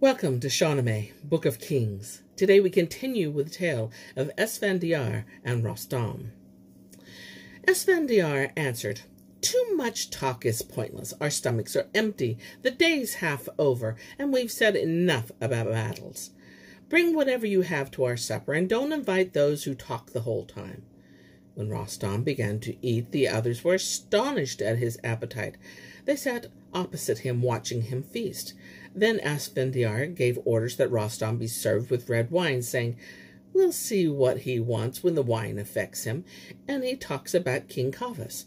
Welcome to Shahnameh, Book of Kings. Today we continue with the tale of Esfandiar and Rostam. Esfandiar answered, Too much talk is pointless. Our stomachs are empty. The day's half over, and we've said enough about battles. Bring whatever you have to our supper, and don't invite those who talk the whole time. When Rostam began to eat, the others were astonished at his appetite. They sat opposite him, watching him feast. Then Esfandiar gave orders that Rostam be served with red wine, saying, We'll see what he wants when the wine affects him. And he talks about King Kavas.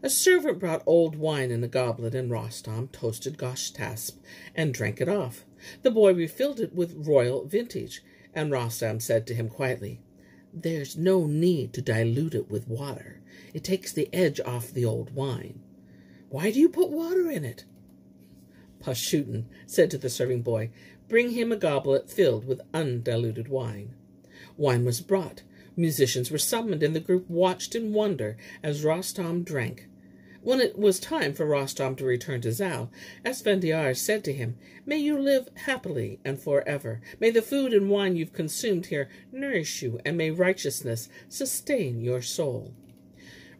A servant brought old wine in a goblet, and Rostam toasted Goshtasp and drank it off. The boy refilled it with royal vintage, and Rostam said to him quietly, there's no need to dilute it with water. It takes the edge off the old wine. Why do you put water in it? Pashutan said to the serving boy, Bring him a goblet filled with undiluted wine. Wine was brought. Musicians were summoned, and the group watched in wonder as Rostam drank. When it was time for Rostam to return to Zal, Esfandiar said to him, May you live happily and forever. May the food and wine you've consumed here nourish you, and may righteousness sustain your soul.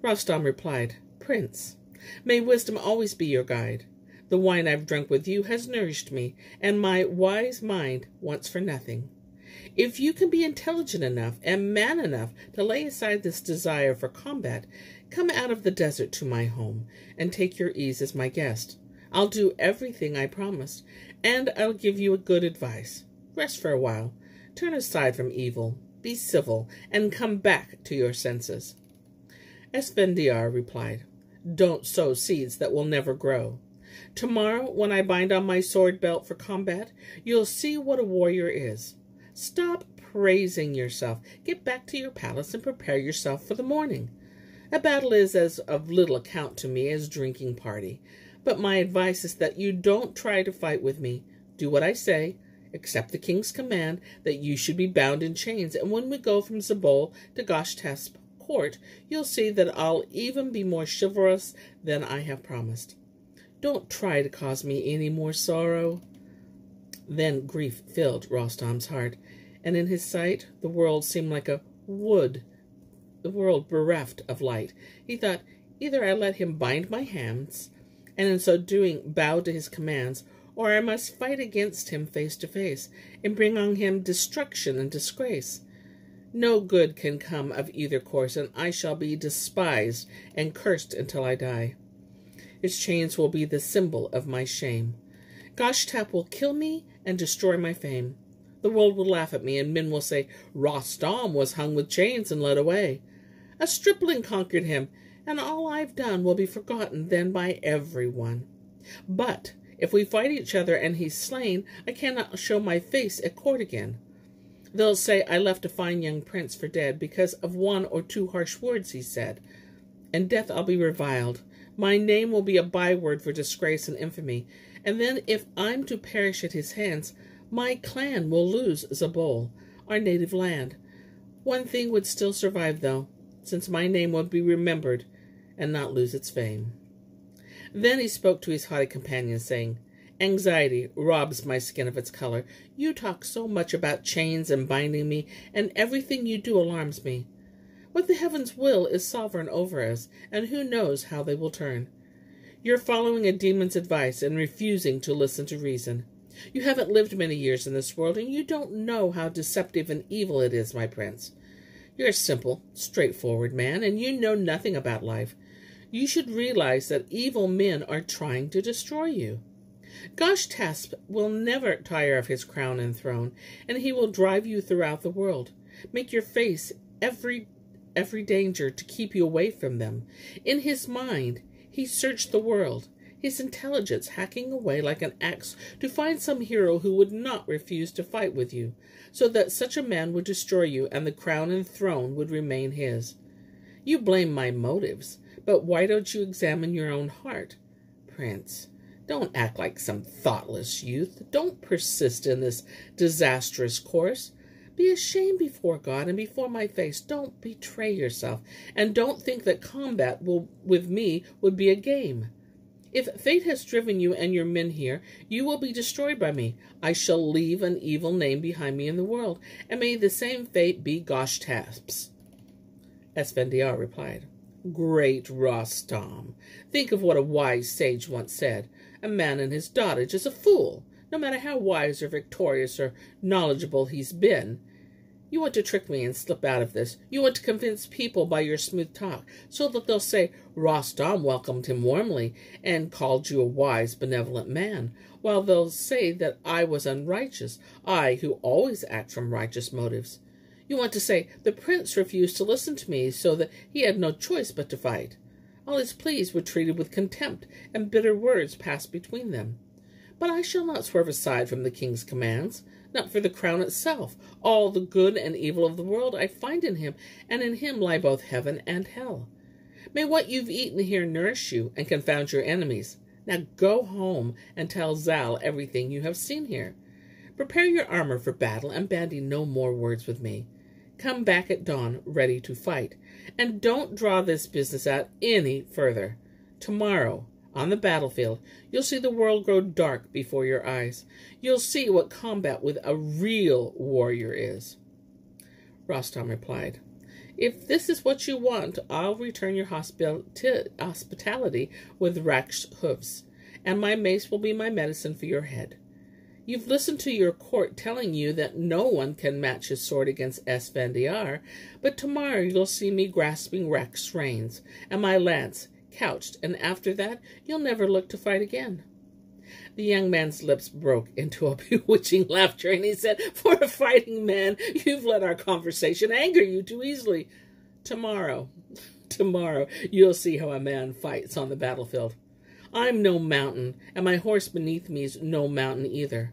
Rostam replied, Prince, may wisdom always be your guide. The wine I've drunk with you has nourished me, and my wise mind wants for nothing. If you can be intelligent enough and man enough to lay aside this desire for combat, come out of the desert to my home and take your ease as my guest. I'll do everything I promised, and I'll give you a good advice. Rest for a while, turn aside from evil, be civil, and come back to your senses. Esfandiar replied, Don't sow seeds that will never grow. Tomorrow, when I bind on my sword belt for combat, you'll see what a warrior is. Stop praising yourself. Get back to your palace and prepare yourself for the morning. A battle is as of little account to me as drinking party. But my advice is that you don't try to fight with me. Do what I say. Accept the king's command that you should be bound in chains, and when we go from Zabol to Goshtasp court, you'll see that I'll even be more chivalrous than I have promised. Don't try to cause me any more sorrow. Then grief filled Rostam's heart, and in his sight the world seemed like a wood, the world bereft of light. He thought, either I let him bind my hands, and in so doing bow to his commands, or I must fight against him face to face, and bring on him destruction and disgrace. No good can come of either course, and I shall be despised and cursed until I die. His chains will be the symbol of my shame. Goshtasp will kill me and destroy my fame. The world will laugh at me, and men will say, Rostam was hung with chains and led away. A stripling conquered him, and all I've done will be forgotten then by everyone. But if we fight each other and he's slain, I cannot show my face at court again. They'll say I left a fine young prince for dead because of one or two harsh words he said. And death I'll be reviled. My name will be a byword for disgrace and infamy, and then if I'm to perish at his hands, my clan will lose Zabul, our native land. One thing would still survive, though, since my name would be remembered and not lose its fame. Then he spoke to his haughty companion, saying, Anxiety robs my skin of its color. You talk so much about chains and binding me, and everything you do alarms me. What the heavens will is sovereign over us, and who knows how they will turn. You're following a demon's advice and refusing to listen to reason. You haven't lived many years in this world, and you don't know how deceptive and evil it is, my prince. You're a simple, straightforward man, and you know nothing about life. You should realize that evil men are trying to destroy you. Goshtasp will never tire of his crown and throne, and he will drive you throughout the world, make your face every every danger to keep you away from them. In his mind, he searched the world, his intelligence hacking away like an axe to find some hero who would not refuse to fight with you, so that such a man would destroy you and the crown and throne would remain his. You blame my motives, but why don't you examine your own heart? Prince, don't act like some thoughtless youth. Don't persist in this disastrous course. Be ashamed before God and before my face. Don't betray yourself, and don't think that combat will, with me would be a game. If fate has driven you and your men here, you will be destroyed by me. I shall leave an evil name behind me in the world, and may the same fate be Goshtasp's. Esfandiar replied, Great Rostam, think of what a wise sage once said. A man in his dotage is a fool, no matter how wise or victorious or knowledgeable he's been. You want to trick me and slip out of this. You want to convince people by your smooth talk, so that they'll say Rostam welcomed him warmly and called you a wise, benevolent man, while they'll say that I was unrighteous, I who always act from righteous motives. You want to say the prince refused to listen to me, so that he had no choice but to fight. All his pleas were treated with contempt, and bitter words passed between them. But I shall not swerve aside from the king's commands, not for the crown itself. All the good and evil of the world I find in him, and in him lie both heaven and hell. May what you've eaten here nourish you and confound your enemies. Now go home and tell Zal everything you have seen here. Prepare your armor for battle and bandy no more words with me. Come back at dawn, ready to fight. And don't draw this business out any further. Tomorrow, on the battlefield, you'll see the world grow dark before your eyes. You'll see what combat with a real warrior is. Rostam replied, If this is what you want, I'll return your hospitality with Raksh's hoofs, and my mace will be my medicine for your head. You've listened to your court telling you that no one can match his sword against Esfandiar, but tomorrow you'll see me grasping Raksh's reins, and my lance couched, and after that you'll never look to fight again. The young man's lips broke into a bewitching laughter, and he said, For a fighting man, you've let our conversation anger you too easily. Tomorrow, tomorrow, you'll see how a man fights on the battlefield. I'm no mountain, and my horse beneath me is no mountain either.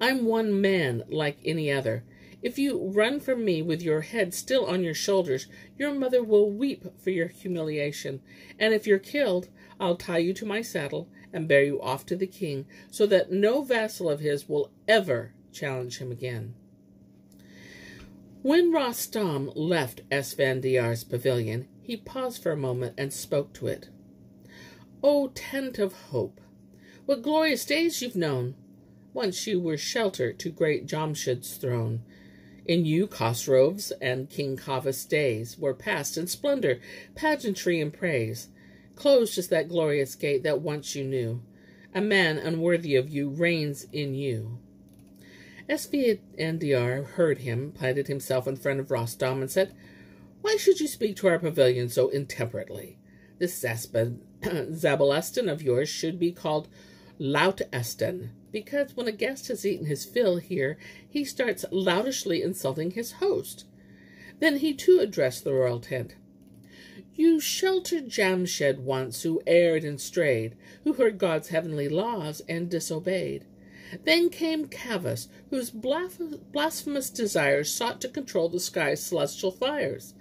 I'm one man like any other. If you run from me with your head still on your shoulders, your mother will weep for your humiliation. And if you're killed, I'll tie you to my saddle and bear you off to the king, so that no vassal of his will ever challenge him again. When Rostam left Esfandiar's pavilion, he paused for a moment and spoke to it. O tent of hope! What glorious days you've known! Once you were shelter to great Jamshid's throne. In you Khosrov's and King Kavas' days were passed in splendor, pageantry, and praise. Closed is that glorious gate that once you knew. A man unworthy of you reigns in you. Esfandiar heard him, planted himself in front of Rostam, and said, Why should you speak to our pavilion so intemperately? This Zabalastan of yours should be called Laut Estan, because when a guest has eaten his fill here, he starts loudishly insulting his host. Then he too addressed the royal tent. You sheltered Jamshid once, who erred and strayed, who heard God's heavenly laws and disobeyed. Then came Kavas, whose blasphemous desires sought to control the sky's celestial fires.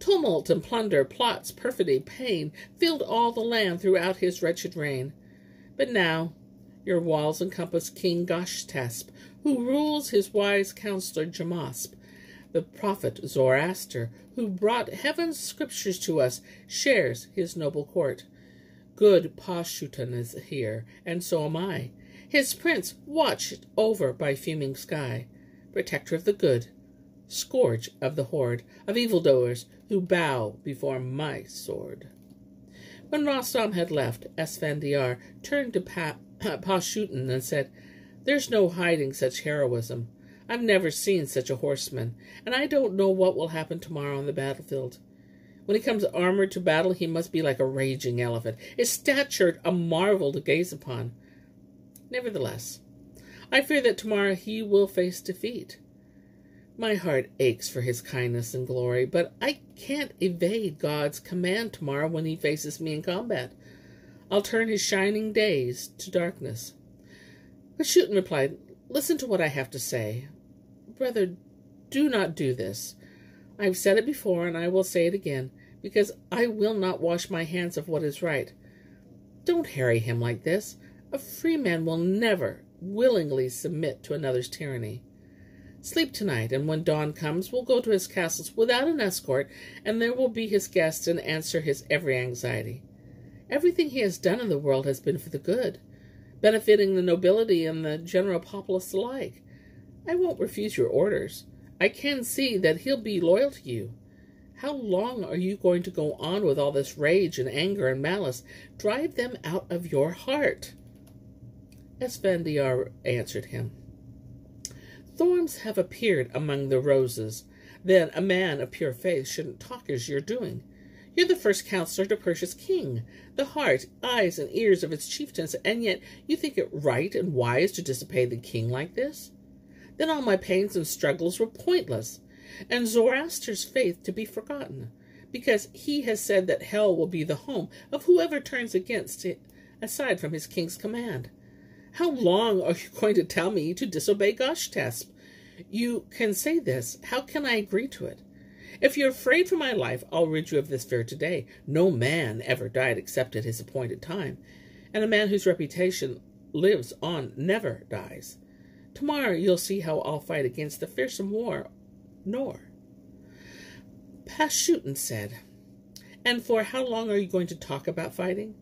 Tumult and plunder, plots, perfidy, pain filled all the land throughout his wretched reign. But now your walls encompass King Goshtasp, who rules his wise counselor Jamasp. The prophet Zoroaster, who brought heaven's scriptures to us, shares his noble court. Good Pashutan is here, and so am I, his prince watched over by fuming sky, protector of the good, scourge of the horde of evildoers who bow before my sword. When Rostam had left, Esfandiar turned to pa- Pashutan and said, There's no hiding such heroism. I've never seen such a horseman, and I don't know what will happen tomorrow on the battlefield. When he comes armored to battle, he must be like a raging elephant, his stature a marvel to gaze upon. Nevertheless, I fear that tomorrow he will face defeat. My heart aches for his kindness and glory, but I can't evade God's command tomorrow when he faces me in combat. I'll turn his shining days to darkness. Pashutan replied, Listen to what I have to say. Brother, do not do this. I've said it before, and I will say it again, because I will not wash my hands of what is right. Don't harry him like this. A free man will never willingly submit to another's tyranny. Sleep tonight, and when dawn comes, we'll go to his castles without an escort, and there will be his guest and answer his every anxiety. Everything he has done in the world has been for the good, benefiting the nobility and the general populace alike. I won't refuse your orders. I can see that he'll be loyal to you. How long are you going to go on with all this rage and anger and malice? Drive them out of your heart. Esfandiar answered him. Thorns have appeared among the roses. Then a man of pure faith shouldn't talk as you're doing. You're the first counselor to Persia's king, the heart, eyes, and ears of its chieftains, and yet you think it right and wise to disobey the king like this? Then all my pains and struggles were pointless, and Zoroaster's faith to be forgotten, because he has said that hell will be the home of whoever turns against it, aside from his king's command. How long are you going to tell me to disobey Goshtasp? You can say this. How can I agree to it? If you're afraid for my life, I'll rid you of this fear today. No man ever died except at his appointed time, and a man whose reputation lives on never dies. Tomorrow you'll see how I'll fight against the fearsome war, nor. Pashutan said, And for how long are you going to talk about fighting?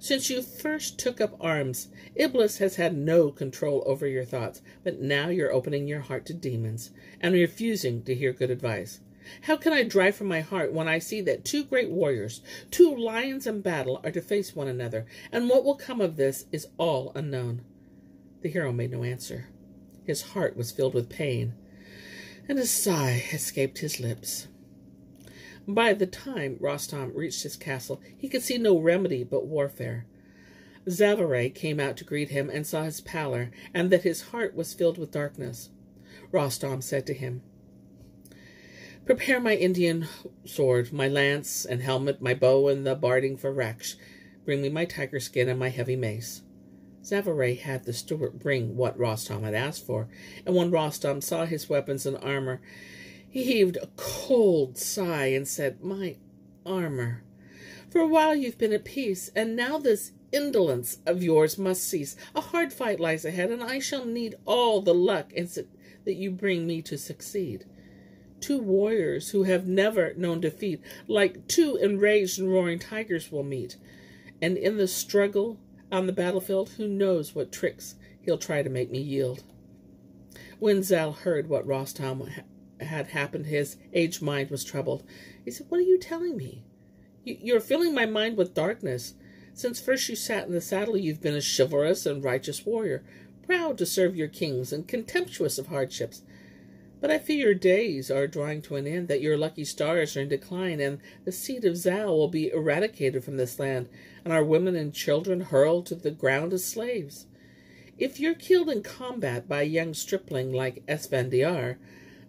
Since you first took up arms, Iblis has had no control over your thoughts, but now you're opening your heart to demons and refusing to hear good advice. How can I drive from my heart when I see that two great warriors, two lions in battle, are to face one another, and what will come of this is all unknown? The hero made no answer. His heart was filled with pain, and a sigh escaped his lips. By the time Rostam reached his castle, he could see no remedy but warfare. Zavaray came out to greet him and saw his pallor, and that his heart was filled with darkness. Rostam said to him, Prepare my Indian sword, my lance and helmet, my bow and the barding for Raksh. Bring me my tiger skin and my heavy mace. Zavaray had the steward bring what Rostam had asked for, and when Rostam saw his weapons and armor, he heaved a cold sigh and said, My armor. For a while you've been at peace, and now this indolence of yours must cease. A hard fight lies ahead, and I shall need all the luck that you bring me to succeed two warriors who have never known defeat, like two enraged and roaring tigers, will meet. And in the struggle on the battlefield, who knows what tricks he'll try to make me yield. When Zal heard what Rostam had happened, his aged mind was troubled. He said, What are you telling me? You're filling my mind with darkness. Since first you sat in the saddle, you've been a chivalrous and righteous warrior, proud to serve your kings and contemptuous of hardships. But I fear your days are drawing to an end, that your lucky stars are in decline, and the seed of Zal will be eradicated from this land, and our women and children hurled to the ground as slaves. If you're killed in combat by a young stripling like Esfandiar,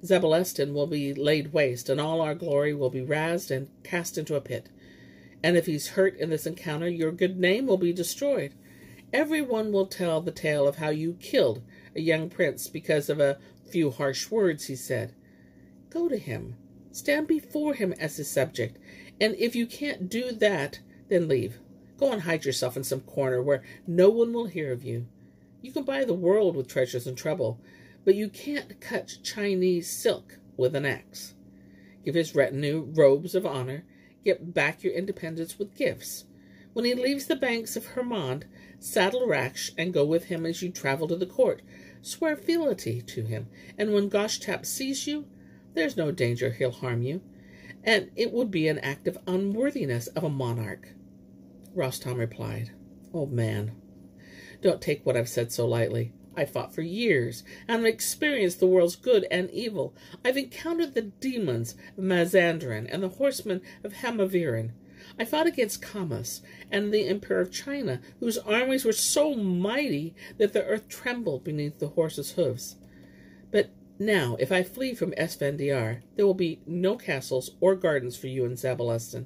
Zabalestan will be laid waste, and all our glory will be razed and cast into a pit. And if he's hurt in this encounter, your good name will be destroyed. Every one will tell the tale of how you killed a young prince because of a few harsh words, he said. Go to him. Stand before him as his subject. And if you can't do that, then leave. Go and hide yourself in some corner where no one will hear of you. You can buy the world with treasures and trouble, but you can't cut Chinese silk with an axe. Give his retinue robes of honor. Get back your independence with gifts. When he leaves the banks of Hirmand, saddle Raksh and go with him as you travel to the court, Swear fealty to him, and when Goshtasp sees you, there's no danger he'll harm you, and it would be an act of unworthiness of a monarch. Rostam replied, Old man, don't take what I've said so lightly. I fought for years, and I've experienced the world's good and evil. I've encountered the demons of Mazandaran and the horsemen of Hamavaran. I fought against Kamus and the Emperor of China, whose armies were so mighty that the earth trembled beneath the horses' hoofs. But now, if I flee from Esfandiar, there will be no castles or gardens for you in Zabalestan.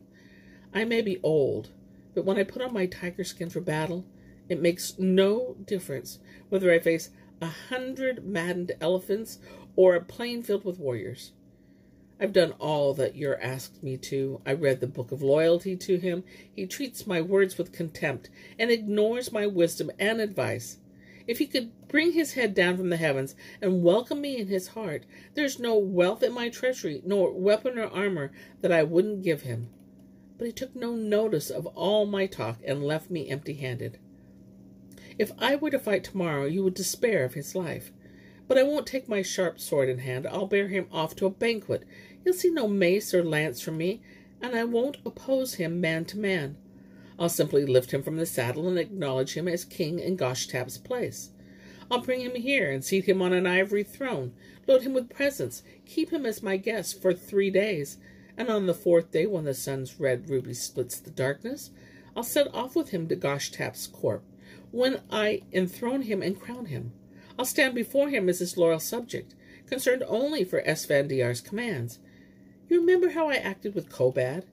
I may be old, but when I put on my tiger skin for battle, it makes no difference whether I face a hundred maddened elephants or a plain filled with warriors. I've done all that you're asked me to. I read the book of loyalty to him. He treats my words with contempt and ignores my wisdom and advice. If he could bring his head down from the heavens and welcome me in his heart, there's no wealth in my treasury, nor weapon or armor that I wouldn't give him. but he took no notice of all my talk and left me empty handed. If I were to fight tomorrow, you would despair of his life. But I won't take my sharp sword in hand. I'll bear him off to a banquet. He'll see no mace or lance from me, and I won't oppose him man to man. I'll simply lift him from the saddle and acknowledge him as king in Goshtasp's place. I'll bring him here and seat him on an ivory throne, load him with presents, keep him as my guest for three days, and on the fourth day, when the sun's red ruby splits the darkness, I'll set off with him to Goshtasp's court, when I enthrone him and crown him. I'll stand before him as his loyal subject, concerned only for Esfandiar's commands. You remember how I acted with Kobad?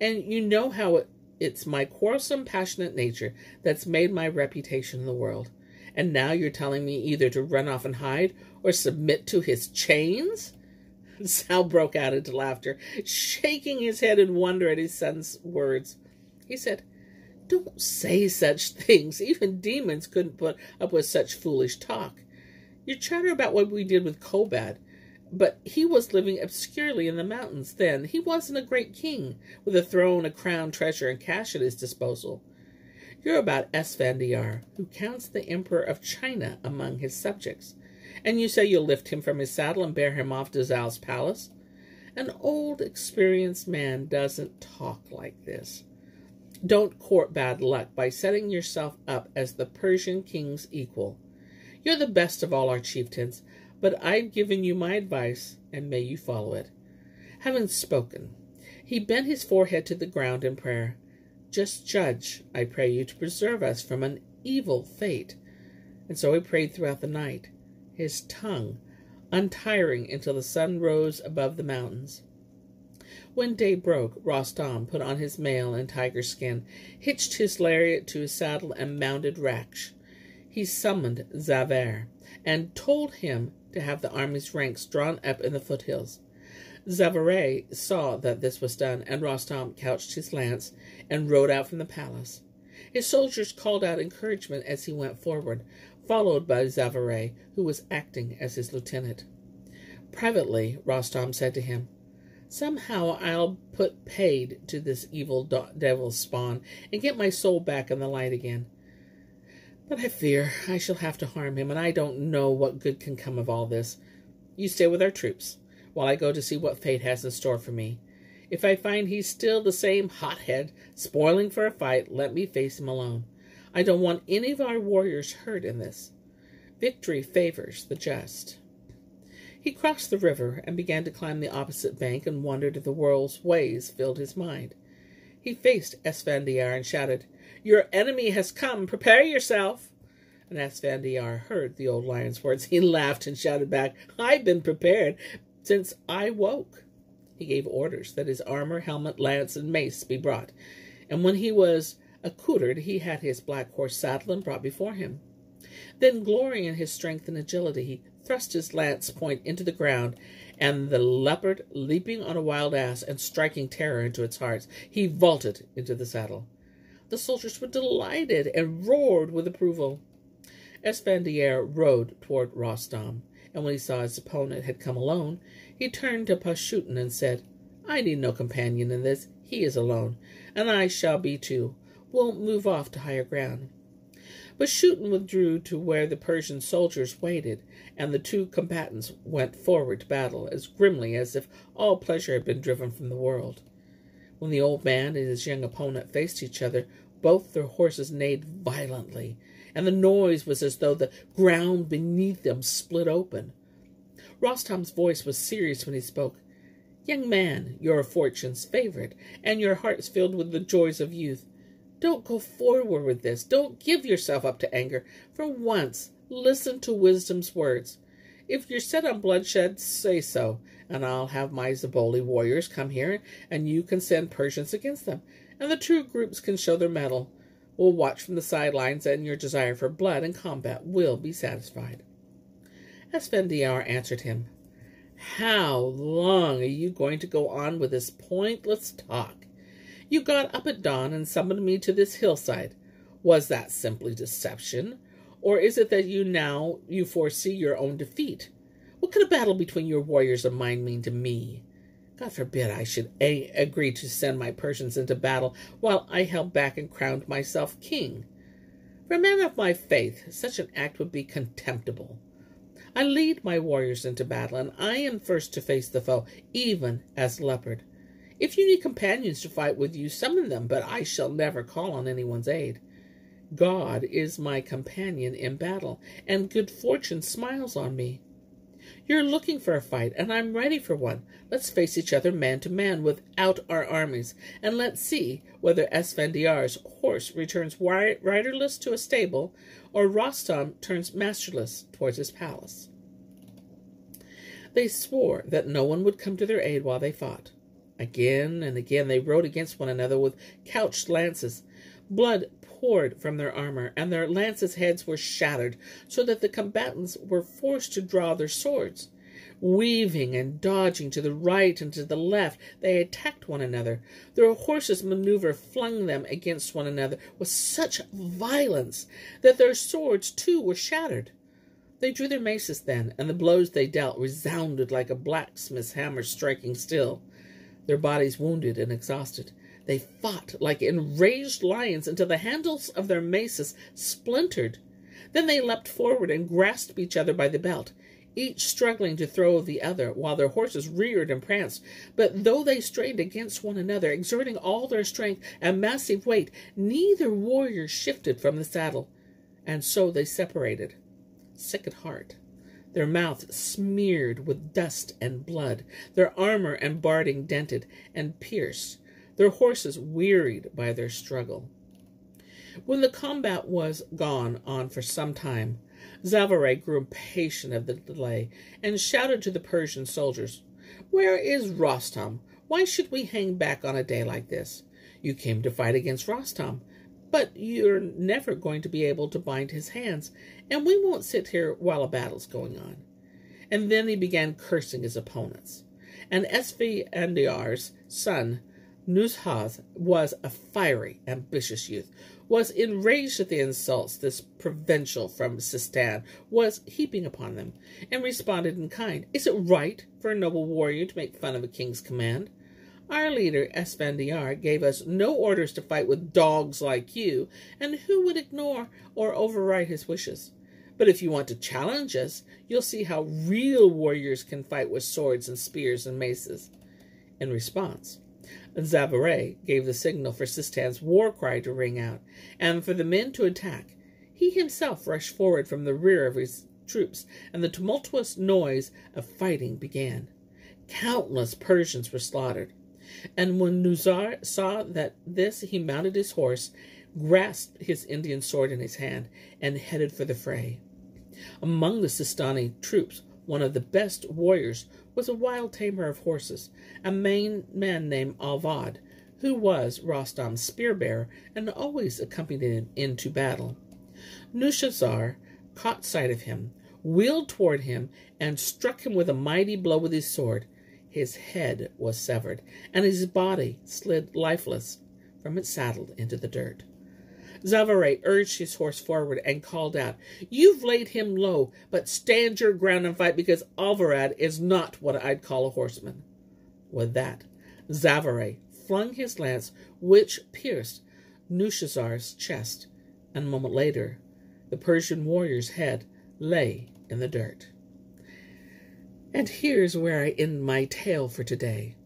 And you know how it, it's my quarrelsome, passionate nature that's made my reputation in the world. And now you're telling me either to run off and hide or submit to his chains? Zal broke out into laughter, shaking his head in wonder at his son's words. He said, Don't say such things. Even demons couldn't put up with such foolish talk. You chatter about what we did with Kobad, but he was living obscurely in the mountains then. He wasn't a great king, with a throne, a crown, treasure, and cash at his disposal. You're about Esfandiar, who counts the Emperor of China among his subjects. And you say you'll lift him from his saddle and bear him off to Zal's palace? An old, experienced man doesn't talk like this. Don't court bad luck by setting yourself up as the Persian king's equal. You're the best of all our chieftains, but I've given you my advice, and may you follow it. Having spoken, he bent his forehead to the ground in prayer. Just judge, I pray you, to preserve us from an evil fate. And so he prayed throughout the night, his tongue untiring until the sun rose above the mountains. When day broke, Rostam put on his mail and tiger skin, hitched his lariat to his saddle, and mounted Raksh. He summoned Zavaray, and told him to have the army's ranks drawn up in the foothills. Zavaray saw that this was done, and Rostam couched his lance and rode out from the palace. His soldiers called out encouragement as he went forward, followed by Zavaray, who was acting as his lieutenant. Privately, Rostam said to him, Somehow I'll put paid to this evil devil's spawn and get my soul back in the light again. But I fear I shall have to harm him, and I don't know what good can come of all this. You stay with our troops, while I go to see what fate has in store for me. If I find he's still the same hothead, spoiling for a fight, let me face him alone. I don't want any of our warriors hurt in this. Victory favors the just. He crossed the river and began to climb the opposite bank and wondered if the world's ways filled his mind. He faced Esfandiar and shouted, Your enemy has come. Prepare yourself. And as Esfandiar heard the old lion's words. He laughed and shouted back, I've been prepared since I woke. He gave orders that his armor, helmet, lance, and mace be brought. And when he was accoutred, he had his black horse saddled and brought before him. Then, glorying in his strength and agility, he thrust his lance point into the ground, and the leopard, leaping on a wild ass and striking terror into its hearts, he vaulted into the saddle. The soldiers were delighted and roared with approval. Esfandiar rode toward Rostam, and when he saw his opponent had come alone, he turned to Pashutan and said, I need no companion in this. He is alone, and I shall be too. We'll move off to higher ground. Pashutan withdrew to where the Persian soldiers waited, and the two combatants went forward to battle as grimly as if all pleasure had been driven from the world. When the old man and his young opponent faced each other, both their horses neighed violently, and the noise was as though the ground beneath them split open. Rostam's voice was serious when he spoke. Young man, you're fortune's favorite, and your heart's filled with the joys of youth. Don't go forward with this. Don't give yourself up to anger. For once, listen to wisdom's words. If you're set on bloodshed, say so, and I'll have my Zaboli warriors come here, and you can send Persians against them, and the two groups can show their mettle. We'll watch from the sidelines, and your desire for blood and combat will be satisfied. Esfandiar answered him, How long are you going to go on with this pointless talk? You got up at dawn and summoned me to this hillside. Was that simply deception? Or is it that you now you foresee your own defeat? What could a battle between your warriors and mine mean to me? God forbid I should a- agree to send my Persians into battle while I held back and crowned myself king. For a man of my faith, such an act would be contemptible. I lead my warriors into battle, and I am first to face the foe, even as leopard. If you need companions to fight with you, summon them, but I shall never call on anyone's aid. God is my companion in battle, and good fortune smiles on me. You're looking for a fight, and I'm ready for one. Let's face each other man to man without our armies, and let's see whether Esfandiar's horse returns riderless to a stable, or Rostam turns masterless towards his palace. They swore that no one would come to their aid while they fought. Again and again they rode against one another with couched lances. Blood poured from their armor, and their lances' heads were shattered, so that the combatants were forced to draw their swords. Weaving and dodging to the right and to the left, they attacked one another. Their horses' maneuver flung them against one another with such violence that their swords too were shattered. They drew their maces then, and the blows they dealt resounded like a blacksmith's hammer striking steel. Their bodies wounded and exhausted, they fought like enraged lions until the handles of their maces splintered. Then they leapt forward and grasped each other by the belt, each struggling to throw the other, while their horses reared and pranced. But though they strained against one another, exerting all their strength and massive weight, neither warrior shifted from the saddle, and so they separated, sick at heart their mouths smeared with dust and blood, their armor and barding dented and pierced, their horses wearied by their struggle. When the combat was gone on for some time, Zavaray grew impatient of the delay and shouted to the Persian soldiers, Where is Rostam? Why should we hang back on a day like this? You came to fight against Rostam, but you're never going to be able to bind his hands, and we won't sit here while a battle's going on. And then he began cursing his opponents. And Esfandiar's son Nushazar was a fiery, ambitious youth, was enraged at the insults this provincial from Sistan was heaping upon them, and responded in kind. Is it right for a noble warrior to make fun of a king's command? Our leader, Esfandiar, gave us no orders to fight with dogs like you, and who would ignore or override his wishes? But if you want to challenge us, you'll see how real warriors can fight with swords and spears and maces. In response, Zavaray gave the signal for Sistan's war cry to ring out, and for the men to attack. He himself rushed forward from the rear of his troops, and the tumultuous noise of fighting began. Countless Persians were slaughtered. And when Nushazar saw that this, he mounted his horse, grasped his Indian sword in his hand, and headed for the fray. Among the Sistani troops, one of the best warriors was a wild tamer of horses, a main man named Alvad, who was Rostam's spear bearer and always accompanied him into battle. Nushazar caught sight of him, wheeled toward him, and struck him with a mighty blow with his sword. His head was severed, and his body slid lifeless from its saddle into the dirt. Zavaray urged his horse forward and called out, You've laid him low, but stand your ground and fight because Alvad is not what I'd call a horseman. With that, Zavaray flung his lance, which pierced Nushazar's chest, and a moment later, the Persian warrior's head lay in the dirt. And here's where I end my tale for today.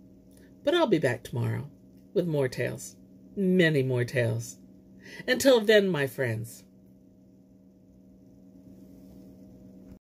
But I'll be back tomorrow with more tales, many more tales. Until then, my friends,